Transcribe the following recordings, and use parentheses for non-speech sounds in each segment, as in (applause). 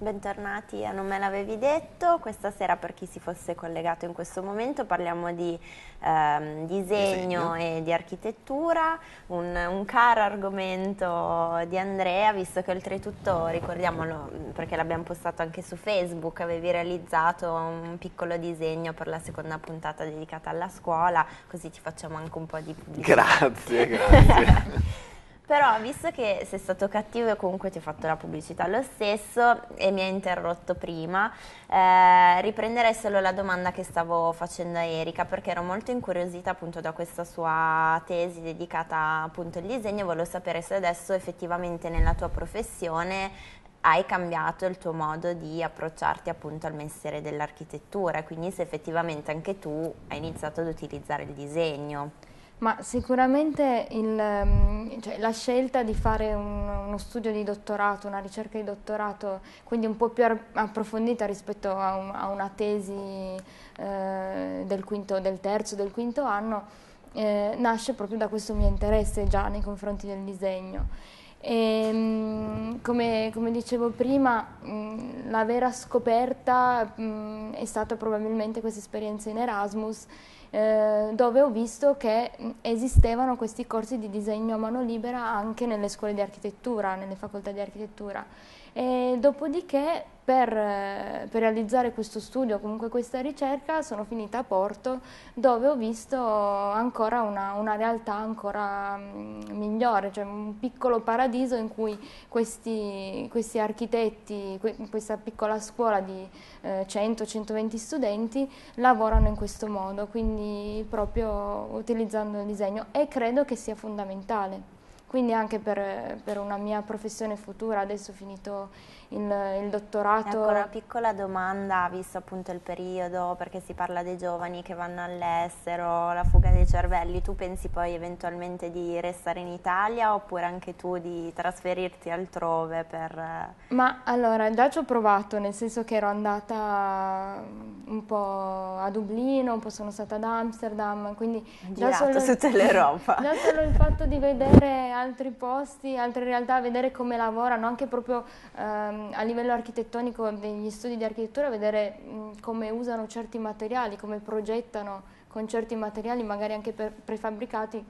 Bentornati a Non me l'avevi detto, questa sera per chi si fosse collegato in questo momento parliamo di ehm, disegno, disegno, e di architettura, un, un, caro argomento di Andrea, visto che oltretutto, ricordiamolo perché l'abbiamo postato anche su Facebook, avevi realizzato un piccolo disegno per la seconda puntata dedicata alla scuola, così ti facciamo anche un po' di pubblicità. Grazie, grazie. (laughs) Però visto che sei stato cattivo e comunque ti ho fatto la pubblicità lo stesso e mi hai interrotto prima, eh, riprenderei solo la domanda che stavo facendo a Erika perché ero molto incuriosita appunto da questa sua tesi dedicata appunto al disegno e volevo sapere se adesso effettivamente nella tua professione hai cambiato il tuo modo di approcciarti appunto al mestiere dell'architettura, quindi se effettivamente anche tu hai iniziato ad utilizzare il disegno. Ma sicuramente il, ehm, cioè, la scelta di fare un, uno studio di dottorato, una ricerca di dottorato, quindi un po' più approfondita rispetto a, un, a una tesi eh, del, quinto, del, terzo, del quinto anno, eh, nasce proprio da questo mio interesse già nei confronti del disegno. E, ehm, come, come, dicevo prima, mh, la vera scoperta mh, è stata probabilmente questa esperienza in Erasmus eh, dove ho visto che esistevano questi corsi di disegno a mano libera anche nelle scuole di architettura, nelle facoltà di architettura. E dopodiché per, eh, per, realizzare questo studio, comunque questa ricerca, sono finita a Porto dove ho visto ancora una, una realtà ancora mm, migliore, cioè un piccolo paradiso in cui questi, questi architetti, que questa piccola scuola di eh, 100-120 studenti lavorano in questo modo, quindi proprio utilizzando il disegno e credo che sia fondamentale. Quindi anche per, per una mia professione futura, adesso ho finito il, il dottorato. Ecco una piccola domanda, visto appunto il periodo, perché si parla dei giovani che vanno all'estero, la fuga dei cervelli, tu pensi poi eventualmente di restare in Italia oppure anche tu di trasferirti altrove per... Ma allora, già ci ho provato, nel senso che ero andata un po' a Dublino, un po' sono stata ad Amsterdam, quindi già solo, tutta l'Europa. (laughs) già solo il fatto di vedere altri posti, altre realtà, vedere come lavorano, anche proprio... Um, a livello architettonico degli studi di architettura vedere mh, come usano certi materiali, come progettano con certi materiali magari anche per, prefabbricati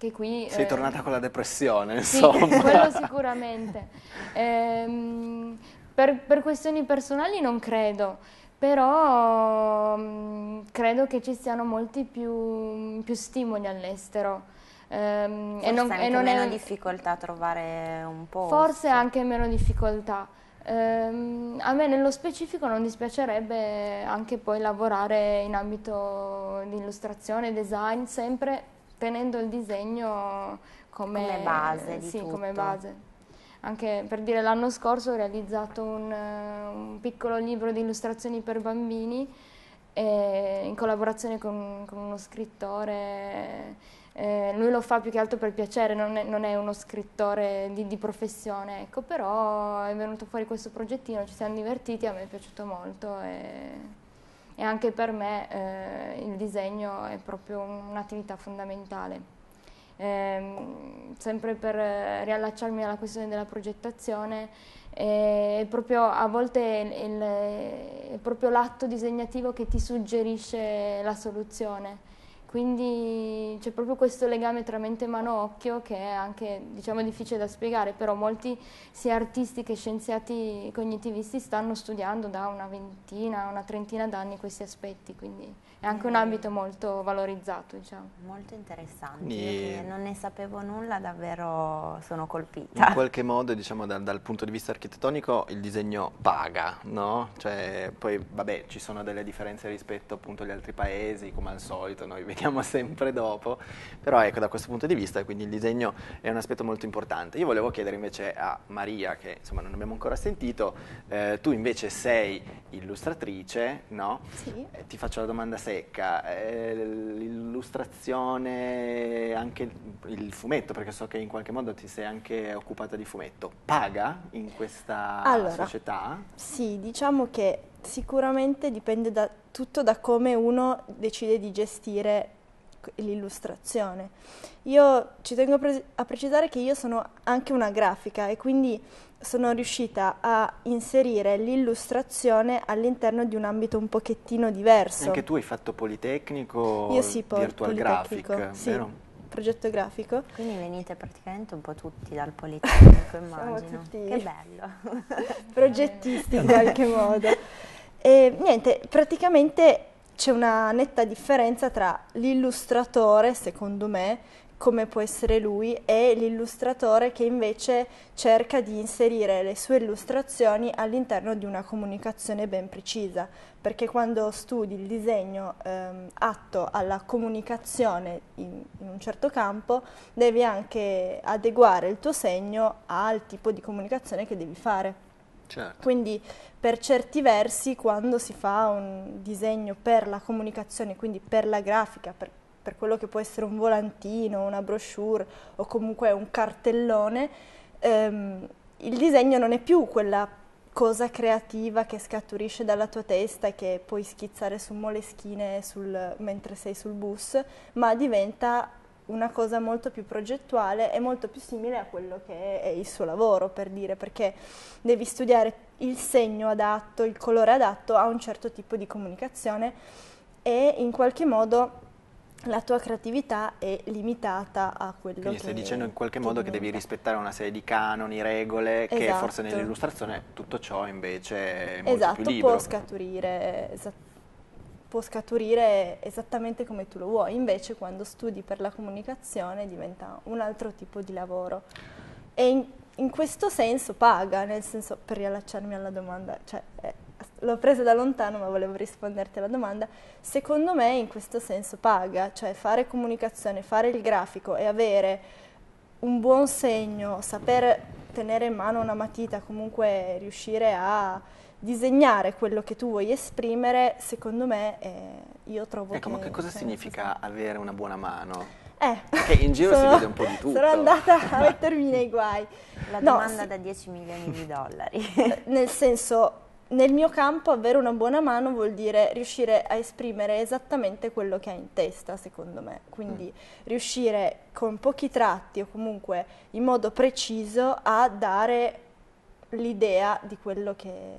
che qui... Sei eh, tornata con la depressione, insomma. Sì, (laughs) quello sicuramente. Ehm, per, per, questioni personali non credo, però credo che ci siano molti più, più stimoli all'estero. Ehm, e non, anche e non meno è, difficoltà a trovare un po'. Forse anche meno difficoltà. Ehm, a me nello specifico non dispiacerebbe anche poi lavorare in ambito di illustrazione, design, sempre tenendo il disegno come, come base. sì, tutto. come base. Anche per dire l'anno scorso ho realizzato un, un piccolo libro di illustrazioni per bambini eh, in collaborazione con, con uno scrittore eh, lui lo fa più che altro per piacere, non è, non è uno scrittore di, di, professione, ecco, però è venuto fuori questo progettino, ci siamo divertiti, a me è piaciuto molto e, e anche per me eh, il disegno è proprio un'attività fondamentale. Eh, sempre per riallacciarmi alla questione della progettazione, è proprio, a volte è, il, è proprio l'atto disegnativo che ti suggerisce la soluzione quindi c'è proprio questo legame tra mente e mano-occhio che è anche diciamo, difficile da spiegare, però molti sia artisti che scienziati cognitivisti stanno studiando da una ventina, una trentina d'anni questi aspetti, quindi è anche un ambito molto valorizzato. Diciamo. Molto interessante, e... non ne sapevo nulla, davvero sono colpita. In qualche modo, diciamo, dal, dal punto di vista architettonico, il disegno paga, no? Cioè, poi, vabbè, ci sono delle differenze rispetto appunto agli altri paesi, come al solito, noi vediamo sempre dopo, però ecco, da questo punto di vista, quindi il disegno è un aspetto molto importante. Io volevo chiedere invece a Maria, che insomma non abbiamo ancora sentito, eh, tu invece sei illustratrice, no? Sì. Eh, ti faccio la domanda secca eh, l'illustrazione, anche il fumetto, perché so che in qualche modo ti sei anche occupata di fumetto, paga in questa allora, società? Sì, diciamo che sicuramente dipende da, tutto da come uno decide di gestire l'illustrazione. Io ci tengo a, pre- a precisare che io sono anche una grafica e quindi sono riuscita a inserire l'illustrazione all'interno di un ambito un pochettino diverso. Anche tu hai fatto Politecnico Io sì, pol- Virtual Graphic, sì. vero? progetto grafico. Quindi venite praticamente un po' tutti dal Politecnico, (laughs) immagino. tutti- Che bello. (laughs) progettisti in qualche modo. (laughs) E niente, praticamente c'è una netta differenza tra l'illustratore, secondo me, come può essere lui, e l'illustratore che invece cerca di inserire le sue illustrazioni all'interno di una comunicazione ben precisa, perché quando studi il disegno ehm, atto alla comunicazione in, in un certo campo, devi anche adeguare il tuo segno al tipo di comunicazione che devi fare. Certo. Quindi per certi versi quando si fa un disegno per la comunicazione, quindi per la grafica, per, per quello che può essere un volantino, una brochure o comunque un cartellone, ehm, il disegno non è più quella cosa creativa che scaturisce dalla tua testa e che puoi schizzare su moleschine sul- mentre sei sul bus, ma diventa una cosa molto più progettuale e molto più simile a quello che è il suo lavoro, per dire, perché devi studiare il segno adatto, il colore adatto a un certo tipo di comunicazione e in qualche modo la tua creatività è limitata a quello Quindi che stai dicendo in qualche modo che devi rispettare una serie di canoni, regole, che Esatto. forse nell'illustrazione tutto ciò invece è molto Esatto, più libero. può scaturire, esa- può scaturire esattamente come tu lo vuoi, invece quando studi per la comunicazione diventa un altro tipo di lavoro. E in, in questo senso paga, nel senso, per riallacciarmi alla domanda, cioè, eh, l'ho presa da lontano ma volevo risponderti alla domanda, secondo me in questo senso paga, cioè fare comunicazione, fare il grafico e avere un buon segno, saper tenere in mano una matita, comunque riuscire a disegnare quello che tu vuoi esprimere, secondo me eh, io trovo Ecco, che... ma che cosa significa avere una buona mano? Eh, Perché in giro si sono- vede un po' di tutto. Sono andata a (laughs) mettermi nei guai. La No, domanda sì. da 10 milioni di dollari. Nel senso, nel mio campo avere una buona mano vuol dire riuscire a esprimere esattamente quello che hai in testa, secondo me. Quindi riuscire con pochi tratti o comunque in modo preciso a dare l'idea di quello che,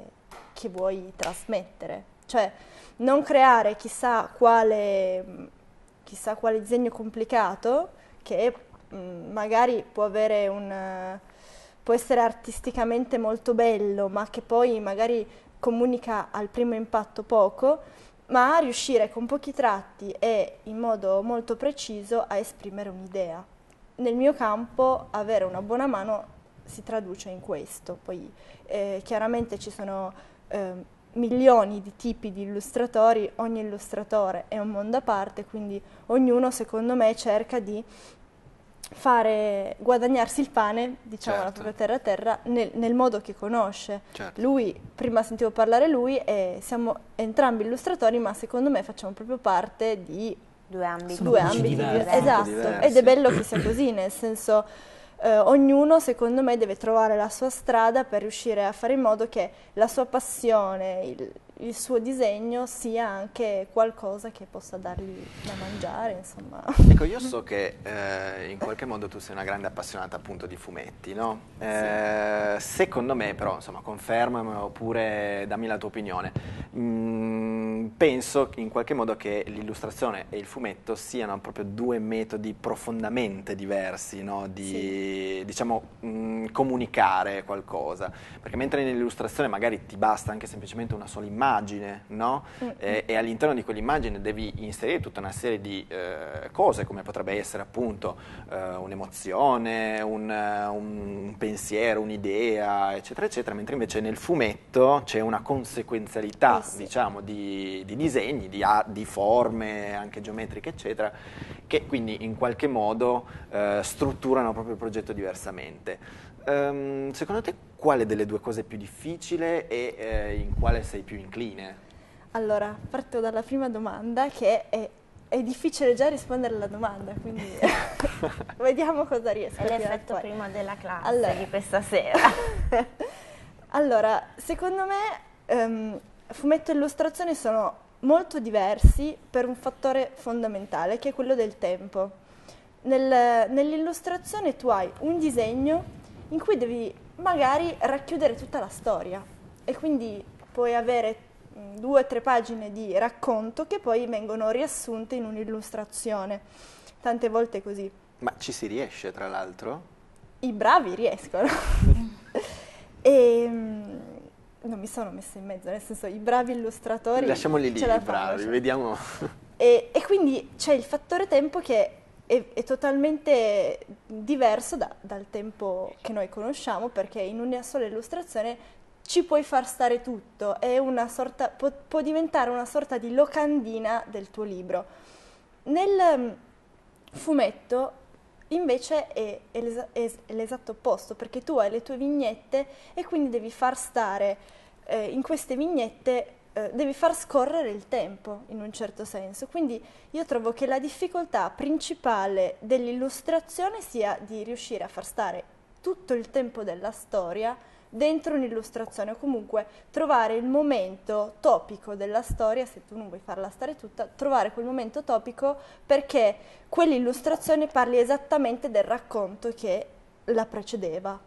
che vuoi trasmettere. Cioè, non creare chissà quale, chissà quale disegno complicato che mh, magari può avere un... può essere artisticamente molto bello, ma che poi magari comunica al primo impatto poco, ma riuscire con pochi tratti e in modo molto preciso a esprimere un'idea. Nel mio campo avere una buona mano si traduce in questo, poi eh, chiaramente ci sono eh, milioni di tipi di illustratori, ogni illustratore è un mondo a parte, quindi ognuno secondo me cerca di fare guadagnarsi il pane, diciamo la Certo. propria terra a terra, nel, nel modo che conosce. Certo. Lui, prima sentivo parlare lui e siamo entrambi illustratori, ma secondo me facciamo proprio parte di Due ambiti. Due ambiti diversi. diversi. Esatto, Diversi. ed è bello che sia così, nel senso eh, ognuno secondo me deve trovare la sua strada per riuscire a fare in modo che la sua passione, il, il suo disegno sia anche qualcosa che possa dargli da mangiare, insomma. Ecco, io so (laughs) che eh, in qualche modo tu sei una grande appassionata appunto di fumetti, no? Eh, Secondo me, però, insomma, confermami oppure dammi la tua opinione. Mm, penso in qualche modo che l'illustrazione e il fumetto siano proprio due metodi profondamente diversi, no? Di, diciamo, mm, comunicare qualcosa. Perché mentre nell'illustrazione magari ti basta anche semplicemente una sola immagine, no? Mm. E, e all'interno di quell'immagine devi inserire tutta una serie di eh, cose, come potrebbe essere appunto eh, un'emozione, un, eh, un pensiero, un'idea, eccetera, eccetera, mentre invece nel fumetto c'è una conseguenzialità, Eh sì. diciamo, di, di disegni, di, di forme anche geometriche, eccetera, che quindi in qualche modo eh, strutturano proprio il progetto diversamente. Ehm, secondo te quale delle due cose è più difficile e eh, in quale sei più incline? Allora, parto dalla prima domanda che è, è difficile già rispondere alla domanda, quindi (laughs) (laughs) vediamo cosa riesco È l'effetto primo della classe Allora. di questa sera. (laughs) Allora, secondo me ehm, fumetto e illustrazione sono molto diversi per un fattore fondamentale che è quello del tempo. Nel, nell'illustrazione tu hai un disegno in cui devi magari racchiudere tutta la storia e quindi puoi avere mh, due o tre pagine di racconto che poi vengono riassunte in un'illustrazione. Tante volte così. Ma ci si riesce, tra l'altro? I bravi riescono. (laughs) e mh, non mi sono messa in mezzo, nel senso i bravi illustratori Lasciamoli lì, i fanno, bravi, cioè. vediamo. E, e quindi c'è il fattore tempo che è, è totalmente diverso da- dal tempo che noi conosciamo, perché in una sola illustrazione ci puoi far stare tutto, sorta, può, può diventare una sorta di locandina del tuo libro. Nel mm, fumetto invece è, è è- è l'esatto opposto, perché tu hai le tue vignette e quindi devi far stare eh, in queste vignette eh, devi far scorrere il tempo in un certo senso. Quindi io trovo che la difficoltà principale dell'illustrazione sia di riuscire a far stare tutto il tempo della storia dentro un'illustrazione o comunque trovare il momento topico della storia, se tu non vuoi farla stare tutta, trovare quel momento topico perché quell'illustrazione parli esattamente del racconto che la precedeva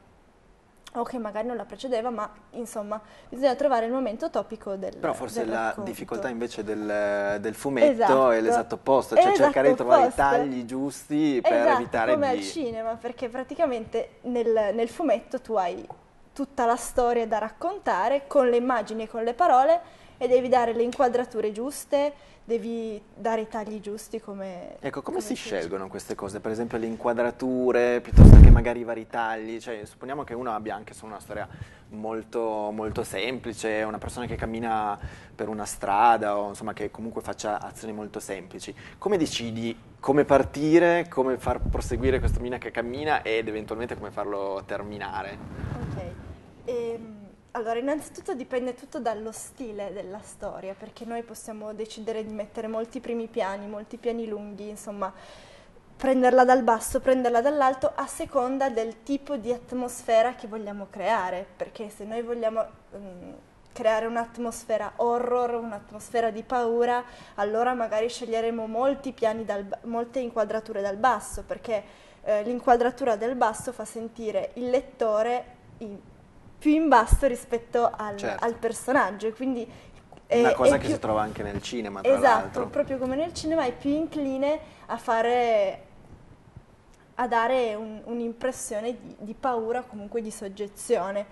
o che magari non la precedeva, ma insomma bisogna trovare il momento topico del Però forse del la racconto. difficoltà invece del, del fumetto Esatto. è l'esatto opposto, cioè Esatto cercare di trovare i tagli giusti per Esatto, evitare come di... al cinema, perché praticamente nel, nel fumetto tu hai tutta la storia da raccontare con le immagini e con le parole e devi dare le inquadrature giuste, devi dare i tagli giusti come... Ecco, come si dice. scelgono queste cose? Per esempio le inquadrature, piuttosto che magari i vari tagli? Cioè, supponiamo che uno abbia anche solo una storia molto, molto semplice, una persona che cammina per una strada o insomma che comunque faccia azioni molto semplici. Come decidi come partire, come far proseguire questo mina che cammina ed eventualmente come farlo terminare? Ok. Ehm, allora, innanzitutto dipende tutto dallo stile della storia, perché noi possiamo decidere di mettere molti primi piani, molti piani lunghi, insomma, prenderla dal basso, prenderla dall'alto a seconda del tipo di atmosfera che vogliamo creare, perché se noi vogliamo mm, creare un'atmosfera horror, un'atmosfera di paura, allora magari sceglieremo molti piani dal molte inquadrature dal basso, perché eh, l'inquadratura del basso fa sentire il lettore in- più in basso rispetto al, Certo. al personaggio, quindi è- Una cosa che più- si trova anche nel cinema, tra Esatto, l'altro. proprio come nel cinema è più incline a fare a dare un- un'impressione di, di paura, comunque di soggezione.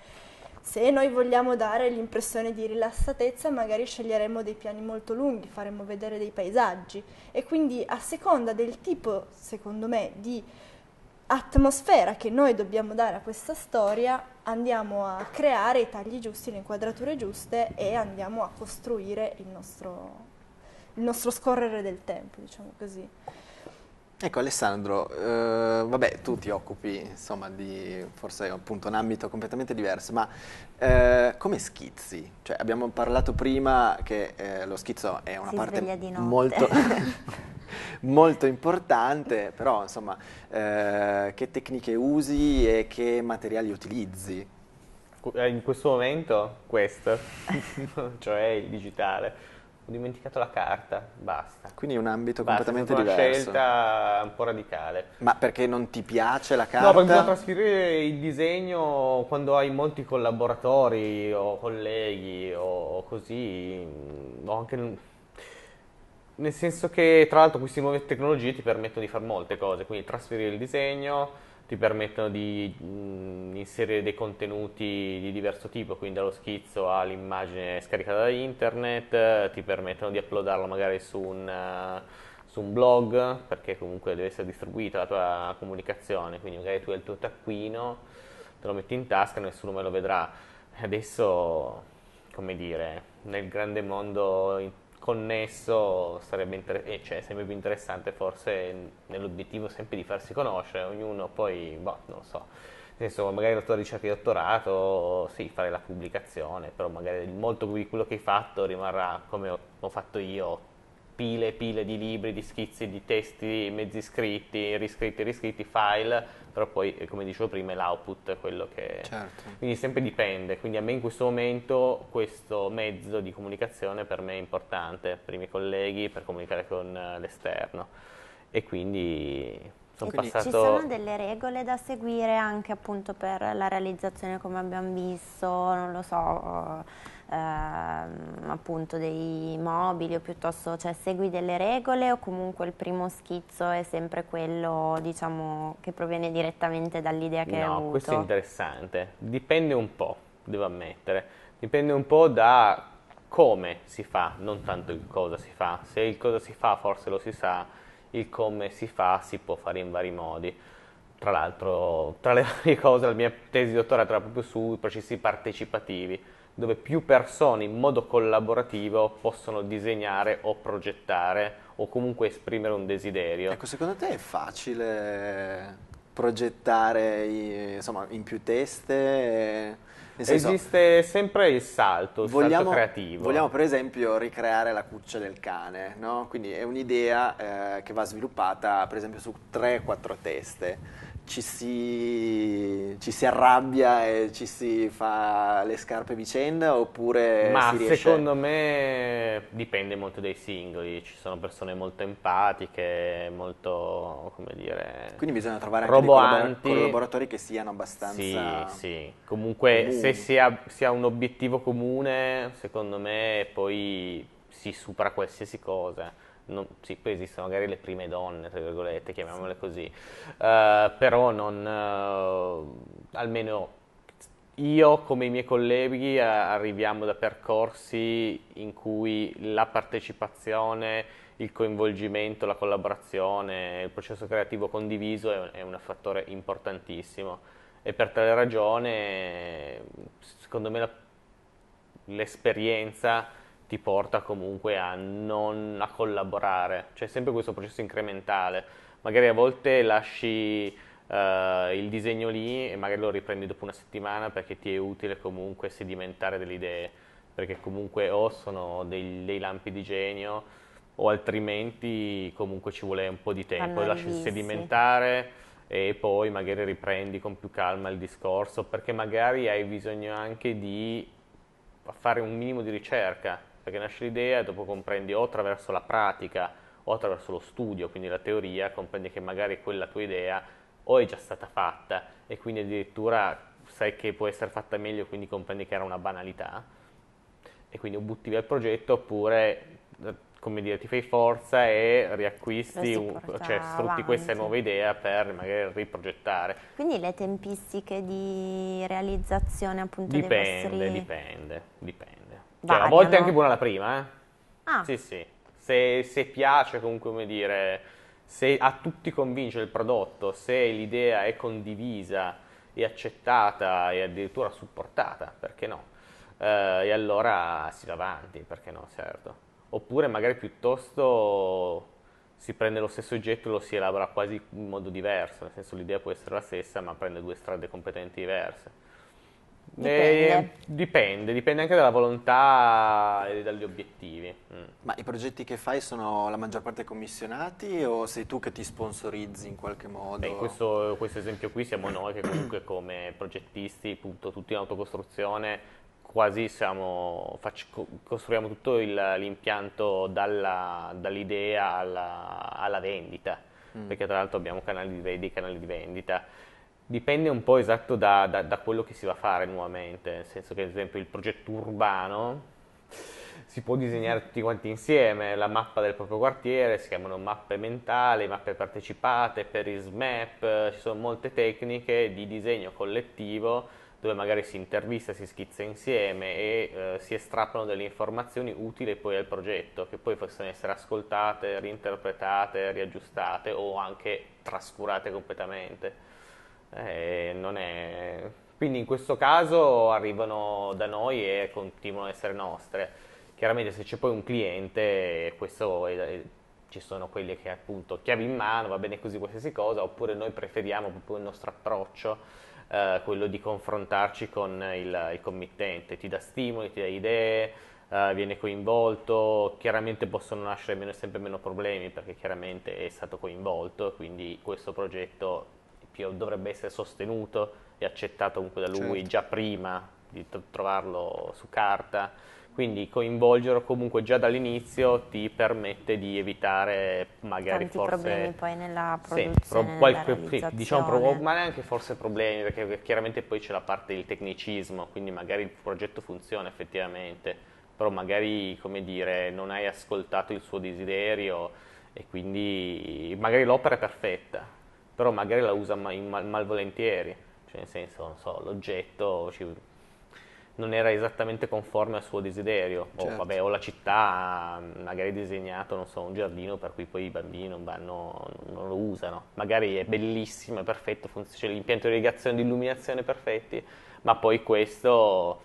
Se noi vogliamo dare l'impressione di rilassatezza, magari sceglieremo dei piani molto lunghi, faremo vedere dei paesaggi e quindi a seconda del tipo, secondo me, di atmosfera che noi dobbiamo dare a questa storia, andiamo a creare i tagli giusti, le inquadrature giuste e andiamo a costruire il nostro, il nostro scorrere del tempo, diciamo così. Ecco Alessandro, eh, vabbè tu ti occupi insomma di forse appunto un ambito completamente diverso, ma eh, come schizzi? Cioè, abbiamo parlato prima che eh, lo schizzo è una Si parte sveglia di notte. molto, (laughs) (laughs) molto importante, però insomma eh, che tecniche usi e che materiali utilizzi? Eh, In questo momento questo, (laughs) cioè il digitale. Ho dimenticato la carta, basta. Quindi un ambito Basta, è completamente stata una diverso. scelta un po' radicale. Ma perché non ti piace la carta? No, perché bisogna trasferire il disegno quando hai molti collaboratori o colleghi o così, o anche nel senso che tra l'altro queste nuove tecnologie ti permettono di fare molte cose, quindi trasferire il disegno, ti permettono di mm, inserire dei contenuti di diverso tipo, quindi dallo schizzo all'immagine scaricata da internet, ti permettono di uploadarlo magari su un, eh, su un blog, perché comunque deve essere distribuita la tua comunicazione, quindi magari tu hai il tuo taccuino, te lo metti in tasca, nessuno me lo vedrà. Adesso, come dire, nel grande mondo connesso sarebbe inter- eh, cioè, sempre più interessante forse nell'obiettivo sempre di farsi conoscere, ognuno poi, boh, non so, nel magari la tua ricerca di dottorato, sì, fare la pubblicazione, però magari molto di quello che hai fatto rimarrà come ho fatto io pile e pile di libri, di schizzi, di testi mezzi scritti, riscritti, riscritti, file, però poi, eh, come dicevo prima, è l'output quello che... Certo. Quindi sempre dipende, quindi a me in questo momento questo mezzo di comunicazione per me è importante, per i miei colleghi, per comunicare con eh, l'esterno. E quindi sono Quindi- passato... Ci sono delle regole da seguire anche appunto per la realizzazione come abbiamo visto, non lo so, ehm, appunto dei mobili o piuttosto, cioè segui delle regole o comunque il primo schizzo è sempre quello diciamo che proviene direttamente dall'idea che hai No, avuto? questo è interessante. Dipende un po', devo ammettere. Dipende un po' da come si fa, non tanto il cosa si fa. Se il cosa si fa forse lo si sa, il come si fa si può fare in vari modi. Tra l'altro, tra le (laughs) varie cose, la mia tesi di dottorato era proprio sui processi partecipativi, dove più persone in modo collaborativo possono disegnare o progettare o comunque esprimere un desiderio. Ecco, secondo te è facile progettare i- insomma, in più teste? Senso, Esiste sempre il salto, il vogliamo, salto creativo. vogliamo per esempio ricreare la cuccia del cane, no? Quindi è un'idea eh, che va sviluppata per esempio su 3-4 teste. Ci si, ci si arrabbia e ci si fa le scarpe vicenda oppure Ma si riesce... secondo me dipende molto dai singoli, ci sono persone molto empatiche, molto, come dire... Quindi bisogna trovare anche dei collaboratori che siano abbastanza... Sì, sì. Comunque comuni. se si ha, si ha un obiettivo comune, secondo me poi si supera qualsiasi cosa. Non- sì, poi esistono magari le prime donne, tra virgolette, chiamiamole così, Eh, però non, eh, almeno io come i miei colleghi eh, arriviamo da percorsi in cui la partecipazione, il coinvolgimento, la collaborazione, il processo creativo condiviso è, è un fattore importantissimo. E per tale ragione secondo me la- l'esperienza ti porta comunque a non a collaborare, c'è sempre questo processo incrementale, magari a volte lasci eh, il disegno lì e magari lo riprendi dopo una settimana perché ti è utile comunque sedimentare delle idee, perché comunque o sono dei, dei lampi di genio o altrimenti comunque ci vuole un po' di tempo, Vanno lasci sedimentare e poi magari riprendi con più calma il discorso perché magari hai bisogno anche di fare un minimo di ricerca, perché nasce l'idea e dopo comprendi o attraverso la pratica o attraverso lo studio, quindi la teoria, comprendi che magari quella tua idea o è già stata fatta e quindi addirittura sai che può essere fatta meglio, quindi comprendi che era una banalità e quindi o butti via il progetto oppure come dire, ti fai forza e riacquisti, cioè sfrutti questa avanti. nuova idea per magari riprogettare. Quindi le tempistiche di realizzazione appunto Dipende, vostri... dipende, dipende. Cioè, a volte è anche buona la prima, eh? Ah, Sì, sì. Se, se piace, comunque, come dire, se a tutti convince il prodotto, se l'idea è condivisa e accettata e addirittura supportata, perché no? Eh, e allora si va avanti, perché no, certo. Oppure magari piuttosto si prende lo stesso oggetto e lo si elabora quasi in modo diverso, nel senso l'idea può essere la stessa, ma prende due strade completamente diverse. Dipende. Eh, dipende, dipende anche dalla volontà e dagli obiettivi. Mm. Ma i progetti che fai sono la maggior parte commissionati o sei tu che ti sponsorizzi in qualche modo? Beh, in questo, questo esempio qui siamo noi che comunque (clears throat) come progettisti, appunto, tutti in autocostruzione, quasi siamo, facci- co- costruiamo tutto il- l'impianto dalla- dall'idea alla, alla vendita, Mm. perché tra l'altro abbiamo canali di, dei canali di vendita. Dipende un po' esatto da, da- da quello che si va a fare nuovamente, nel senso che ad esempio il progetto urbano si può disegnare tutti quanti insieme, la mappa del proprio quartiere, si chiamano mappe mentali, mappe partecipate, Paris Map, ci sono molte tecniche di disegno collettivo dove magari si intervista, si schizza insieme e eh, si estrapolano delle informazioni utili poi al progetto, che poi possono essere ascoltate, reinterpretate, riaggiustate o anche trascurate completamente. Eh, è- Quindi in questo caso arrivano da noi e continuano ad essere nostre. Chiaramente se c'è poi un cliente, questo è- è- ci sono quelli che appunto chiavi in mano, va bene così qualsiasi cosa, oppure noi preferiamo proprio il nostro approccio, eh, quello di confrontarci con il, il committente, ti dà stimoli, ti dà idee, eh, viene coinvolto, chiaramente possono nascere meno, sempre meno problemi perché chiaramente è stato coinvolto, quindi questo progetto più dovrebbe essere sostenuto e accettato comunque da lui Certo. già prima di tro- trovarlo su carta. Quindi coinvolgerlo comunque già dall'inizio ti permette di evitare magari Tanti forse problemi poi nella sì, produzione, pro- nella qualche- sì, diciamo pro- ma neanche forse problemi, perché chiaramente poi c'è la parte del tecnicismo, quindi magari il progetto funziona effettivamente, però magari, come dire, non hai ascoltato il suo desiderio e quindi magari l'opera è perfetta, però magari la usa mal- malvolentieri, cioè nel senso, non so, l'oggetto ci- non era esattamente conforme al suo desiderio, o, Certo. vabbè, o la città ha magari disegnato, non so, un giardino per cui poi i bambini non, vanno, non lo usano. Magari è bellissimo, è perfetto, funziona, c'è l'impianto di irrigazione, di illuminazione perfetti, ma poi questo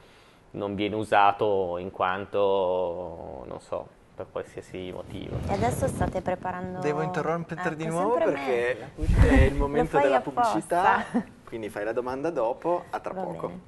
non viene usato in quanto, non so, per qualsiasi motivo. E adesso state preparando... Devo interrompere Eh, di è nuovo perché meglio. è il (laughs) momento della apposta. pubblicità, quindi fai la domanda dopo, a tra Va poco. bene.